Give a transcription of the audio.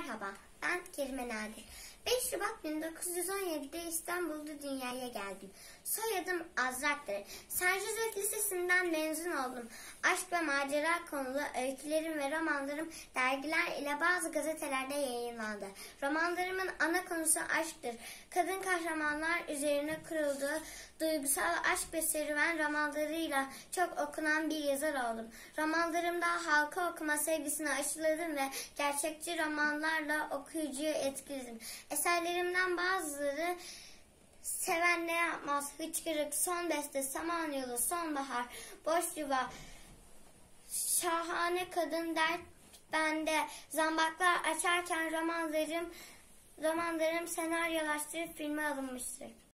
Merhaba, ben Kerime Nadir. 5 Şubat 1917'de İstanbul'da dünyaya geldim. Soyadım Azrak'tır. Saint Joseph Lisesi'nden mezun oldum. Aşk ve macera konulu öykülerim ve romanlarım dergiler ile bazı gazetelerde yayınlandı. Romanlarımın ana konusu aşktır. Kadın kahramanlar üzerine kurulduğu duygusal aşk ve serüven romanlarıyla çok okunan bir yazar oldum. Romanlarımda halka okuma sevgisini aşıladım ve gerçekçi romanlarla okuyucuyu etkiledim. Eserlerimden bazıları Seven ne yapmaz, hıçkırık, son beste, samanyolu, sonbahar, boş yuva, şahane kadın dert bende, zambaklar açarken romanlarım, romanlarım senaryolaştırıp filme alınmıştır.